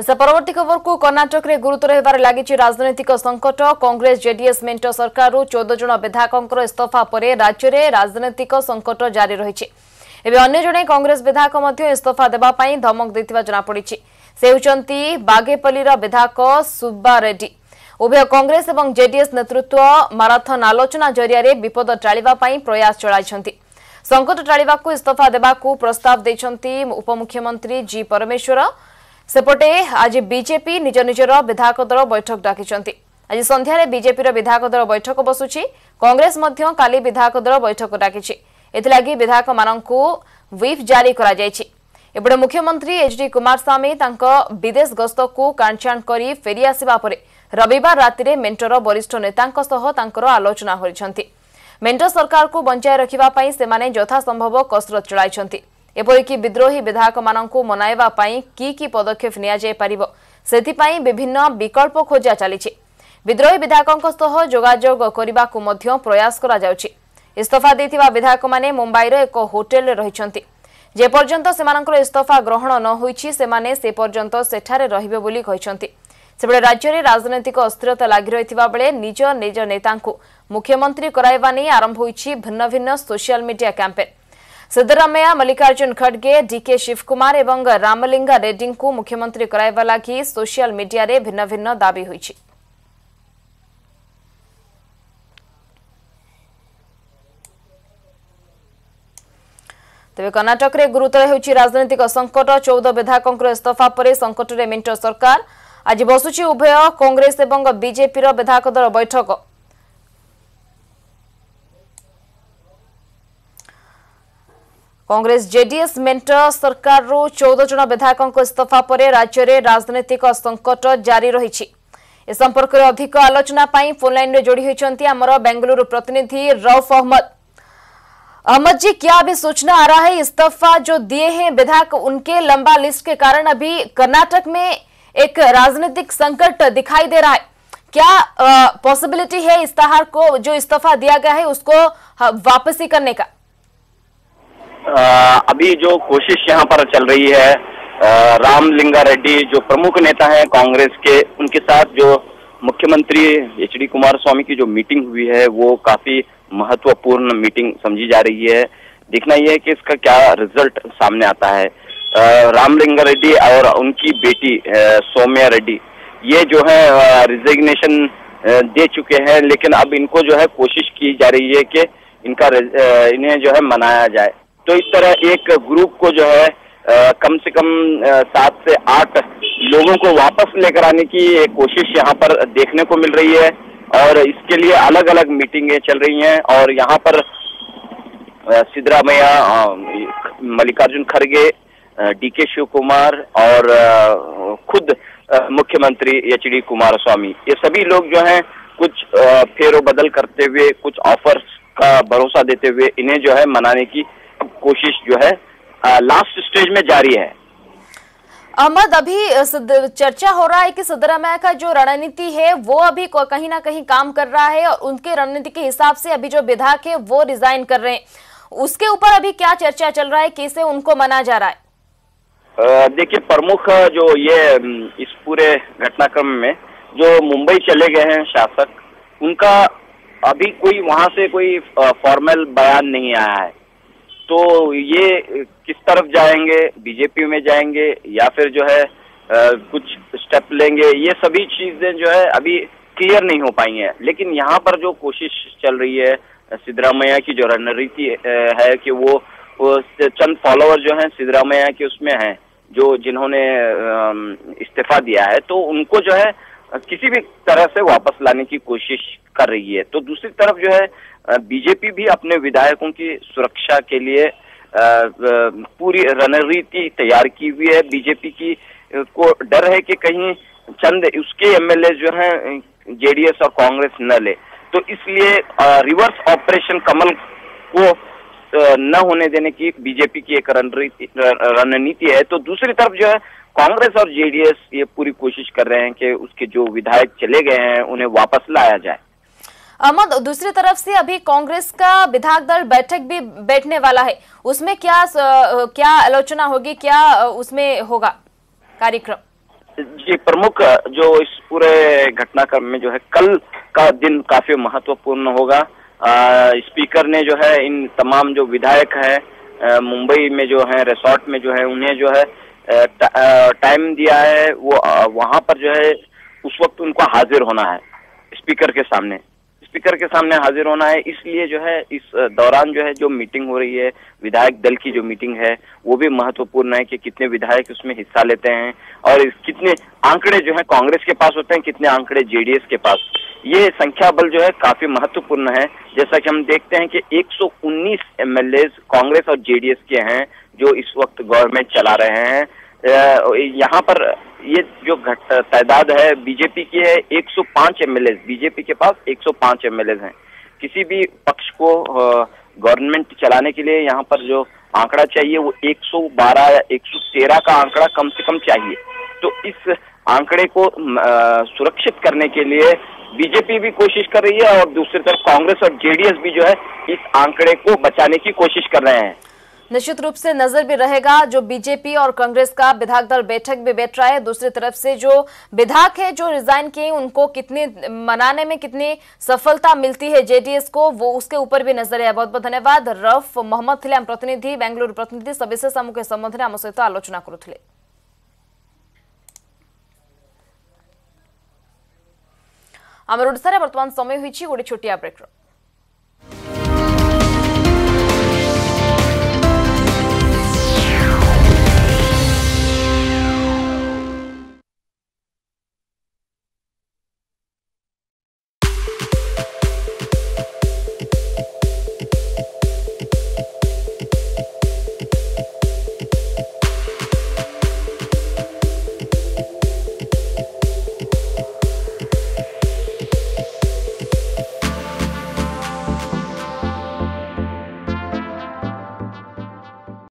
ଆଚ୍ଛା ପରବର୍ତ୍ତୀ ଖବରକୁ କର୍ଣ୍ଣାଟକରେ ଗୁରୁତର ହେବାରେ ଲାଗିଛି ରାଜନୈତିକ ସଙ୍କଟ କଂଗ୍ରେସ ଜେଡିଏସ୍ ମେଣ୍ଟ ସରକାରରୁ ଚଉଦ ଜଣ ବିଧାୟକଙ୍କର ଇସ୍ତଫା ପରେ ରାଜ୍ୟରେ ରାଜନୈତିକ ସଙ୍କଟ ଜାରି ରହିଛି। ଏବେ ଅନ୍ୟ ଜଣେ କଂଗ୍ରେସ ବିଧାୟକ ମଧ୍ୟ ଇସ୍ତଫା ଦେବା ପାଇଁ ଧମକ ଦେଇଥିବା ଜଣାପଡ଼ିଛି। ସେ ହେଉଛନ୍ତି ବାଘେପଲ୍ଲୀର ବିଧାୟକ ସୁବ୍ବା ରେଡ୍ଡି। ଉଭୟ କଂଗ୍ରେସ ଏବଂ ଜେଡିଏସ୍ ନେତୃତ୍ୱ ମାରାଥନ ଆଲୋଚନା ଜରିଆରେ ବିପଦ ଟାଳିବା ପାଇଁ ପ୍ରୟାସ ଚଳାଇଛନ୍ତି। ସଙ୍କଟ ଟାଳିବାକୁ ଇସ୍ତଫା ଦେବାକୁ ପ୍ରସ୍ତାବ ଦେଇଛନ୍ତି ଉପମୁଖ୍ୟମନ୍ତ୍ରୀ ଜି ପରମେଶ୍ୱର। ସେପଟେ ଆଜି ବିଜେପି ନିଜ ନିଜର ବିଧାୟକ ଦଳ ବୈଠକ ଡାକିଛନ୍ତି ଆଜି ସନ୍ଧ୍ୟାରେ ବିଜେପିର ବିଧାୟକ ଦଳ ବୈଠକ ବସୁଛି କଂଗ୍ରେସ ମଧ୍ୟ କାଲି ବିଧାୟକ ଦଳ ବୈଠକ ଡାକିଛି ଏଥିଲାଗି ବିଧାୟକମାନଙ୍କୁ ହ୍ୱିପ୍ ଜାରି କରାଯାଇଛି ଏପଟେ ମୁଖ୍ୟମନ୍ତ୍ରୀ ଏଚ୍ଡି କୁମାରସ୍ୱାମୀ ତାଙ୍କ ବିଦେଶ ଗସ୍ତକୁ କାଣ୍ଟଛାଣ୍ଟ କରି ଫେରିଆସିବା ପରେ ରବିବାର ରାତିରେ ମେଣ୍ଟର ବରିଷ୍ଠ ନେତାଙ୍କ ସହ ତାଙ୍କର ଆଲୋଚନା କରିଛନ୍ତି ମେଣ୍ଟ ସରକାରକୁ ବଞ୍ଚାଇ ରଖିବା ପାଇଁ ସେମାନେ ଯଥାସମ୍ଭବ କସରତ ଚଳାଇଛନ୍ତି ଏପରିକି ବିଦ୍ରୋହୀ ବିଧାୟକମାନଙ୍କୁ ମନାଇବା ପାଇଁ କି କି ପଦକ୍ଷେପ ନିଆଯାଇପାରିବ ସେଥିପାଇଁ ବିଭିନ୍ନ ବିକଳ୍ପ ଖୋଜା ଚାଲିଛି ବିଦ୍ରୋହୀ ବିଧାୟକଙ୍କ ସହ ଯୋଗାଯୋଗ କରିବାକୁ ମଧ୍ୟ ପ୍ରୟାସ କରାଯାଉଛି ଇସ୍ତଫା ଦେଇଥିବା ବିଧାୟକମାନେ ମୁମ୍ବାଇର ଏକ ହୋଟେଲରେ ରହିଛନ୍ତି ଯେପର୍ଯ୍ୟନ୍ତ ସେମାନଙ୍କର ଇସ୍ତଫା ଗ୍ରହଣ ନ ହୋଇଛି ସେମାନେ ସେ ପର୍ଯ୍ୟନ୍ତ ସେଠାରେ ରହିବେ ବୋଲି କହିଛନ୍ତି ସେପଟେ ରାଜ୍ୟରେ ରାଜନୈତିକ ଅସ୍ଥିରତା ଲାଗି ରହିଥିବା ବେଳେ ନିଜ ନିଜ ନେତାଙ୍କୁ ମୁଖ୍ୟମନ୍ତ୍ରୀ କରାଇବା ନେଇ ଆରମ୍ଭ ହୋଇଛି ଭିନ୍ନ ଭିନ୍ନ social media campaign Siddaramaiah Mallikarjun ಖಡ್ಗೆ DK Shivakumar ଏବଂ ରାମଲିଙ୍ଗା ରେଡ୍ଡୀଙ୍କୁ ମୁଖ୍ୟମନ୍ତ୍ରୀ କରାଇବା ଲାଗି ସୋସିଆଲ ମିଡିଆରେ ଭିନ୍ନ ଭିନ୍ନ ଦାବି ହୋଇଛି ତେବେ କର୍ଣ୍ଣାଟକରେ ଗୁରୁତର ହେଉଛି ରାଜନୈତିକ ସଙ୍କଟ ଚଉଦ ବିଧାୟକଙ୍କର ଇସ୍ତଫା ପରେ ସଙ୍କଟରେ ମେଣ୍ଟ ସରକାର ଆଜି ବସୁଛି ଉଭୟ କଂଗ୍ରେସ ଏବଂ ବିଜେପିର ବିଧାୟକ ଦଳ ବୈଠକ কংগ্রেস জেডিএস सरकार সরকার চৌদ জন বিধায়ক ইস্তফা পরে রাজ্যের রাজনৈতিক সংকট জারি রয়েছে এ সম্পর্কের অধিক আলোচনা ফোন লাইনে যোড়ি হয়েছেন আমার বেঙ্গালুরু প্রতিনিধি রৌফ অহমদ अहमद जी, क्या अभी सूचना आ रहा है इस्तीफा जो दिए हैं विधायक, उनके लंबा लिस्ट के कारण अभी कर्नाटक में एक राजनीतिक संकट दिखाई दे रहा है। क्या पॉसिबिलिटी है इस्ताहार को जो इस्तीफा दिया गया है उसको वापसी करने का? अभी जो कोशिश यहाँ पर चल रही है रामलिंगा रेड्डी जो प्रमुख नेता हैं कांग्रेस के, उनके साथ जो मुख्यमंत्री एच डी कुमार स्वामी की जो मीटिंग हुई है, वो काफ़ी महत्वपूर्ण मीटिंग समझी जा रही है। देखना यह है कि इसका क्या रिज़ल्ट सामने आता है। रामलिंगा रेड्डी और उनकी बेटी सौम्या रेड्डी, ये जो है रिजिग्नेशन दे चुके हैं, लेकिन अब इनको जो है कोशिश की जा रही है कि इनका इन्हें जो है मनाया जाए। तो इस तरह एक ग्रुप को जो है आ, कम से कम सात से आठ लोगों को वापस लेकर आने की कोशिश यहाँ पर देखने को मिल रही है और इसके लिए अलग अलग मीटिंगें चल रही हैं और यहाँ पर सिद्धरामैया मल्लिकार्जुन खड़गे डीके शिव कुमार और खुद मुख्यमंत्री एच डी कुमार स्वामी ये सभी लोग जो हैं कुछ फेरो बदल करते हुए कुछ ऑफर्स का भरोसा देते हुए इन्हें जो है मनाने की कोशिश जो है लास्ट स्टेज में जारी है। अहमद अभी चर्चा हो रहा है कि सिद्धरामैया का जो रणनीति है वो अभी कहीं ना कहीं काम कर रहा है और उनके रणनीति के हिसाब से अभी जो विधायक है वो रिजाइन कर रहे हैं। उसके ऊपर अभी क्या चर्चा चल रहा है कैसे उनको मना जा रहा है? देखिए प्रमुख जो ये इस पूरे घटनाक्रम में जो मुंबई चले गए हैं शासक उनका अभी कोई वहाँ से कोई फॉर्मल बयान नहीं आया है। तो ये किस तरफ़ जाएँगे? बीजेपी में जाएँगे या फिर जो है आ, कुछ स्टेप लेंगे? ये सभी चीज़ें जो है अभी क्लियर नहीं हो पाई हैं। लेकिन यहाँ पर जो कोशिश चल रही है सिद्धरामैया की जो रणनीति है कि वो, वो चंद फॉलोअर जो हैं सिद्धरामैया के उसमें हैं जो जिन्होंने इस्तीफा दिया है तो उनको जो है किसी भी तरह से वापस लाने की कोशिश कर रही है। तो दूसरी तरफ़ जो है बीजेपी भी अपने विधायकों की सुरक्षा के लिए पूरी रणनीति तैयार की हुई है। बीजेपी की को डर है कि कहीं चंद उसके एमएलए जो हैं, जेडीएस और कांग्रेस न ले। तो इसलिए रिवर्स ऑपरेशन कमल को न होने देने की बीजेपी की एक रणनीति है। तो दूसरी तरफ़ जो है कांग्रेस और जेडीएस ये पूरी कोशिश कर रहे हैं कि उसके जो विधायक चले गए हैं उन्हें वापस लाया जाए। अहमद दूसरी तरफ़ से अभी कांग्रेस का विधायक दल बैठक भी बैठने वाला है। उसमें क्या क्या आलोचना होगी क्या उसमें होगा कार्यक्रम? जी प्रमुख जो इस पूरे घटनाक्रम में जो है कल का दिन काफ़ी महत्वपूर्ण होगा। स्पीकर ने जो है, इन तमाम जो विधायक है मुंबई में जो है, रिसोर्ट में जो है, उन्हें जो है टाइम दिया है, वो वहाँ पर जो है, उस वक्त उनको हाजिर होना है, स्पीकर के सामने। स्पीकर के सामने हाजिर होना है, इसलिए जो है, इस दौरान जो है, जो मीटिंग हो रही है, विधायक दल की जो मीटिंग है, वो भी महत्वपूर्ण है कि कितने विधायक उसमें हिस्सा लेते हैं, और कितने आंकड़े जो है, कांग्रेस के पास होते हैं, कितने आंकड़े जेडीएस के पास। ये संख्या बल जो है काफ़ी महत्वपूर्ण है। जैसा कि हम देखते हैं कि 119 एमएलए कांग्रेस और जेडीएस के हैं, जो इस वक्त गवर्नमेंट चला रहे हैं। यहाँ पर ये जो घट, तादाद है बीजेपी की है 105 एमएलए बीजेपी के पास 105 एमएलए हैं। किसी भी पक्ष को गवर्नमेंट चलाने के लिए यहाँ पर जो आंकड़ा चाहिए, वो 112 या 113 का आंकड़ा कम से कम चाहिए। तो इस आंकड़े को सुरक्षित करने के लिए बीजेपी भी कोशिश कर रही है और दूसरी तरफ़ कांग्रेस और जेडीएस भी जो है इस आंकड़े को बचाने की कोशिश कर रहे हैं। निश्चित रूप से नज़र भी रहेगा, जो बीजेपी और कांग्रेस का विधायक दल बैठक भी बैठ रहा है। दूसरी तरफ़ से जो विधायक है, जो रिजाइन किए उनको कितनी, मनाने में कितनी सफलता मिलती है जेडीएस को, वो उसके ऊपर भी नज़र है। बहुत बहुत धन्यवाद। रफ मोहम्मद थे प्रतिनिधि, बेंगलुरु प्रतिनिधि सविशेष आमुख संबंध में आम सहित आलोचना करुले आम ओडार बर्तमान समय गोटे छोटिया ब्रेक्र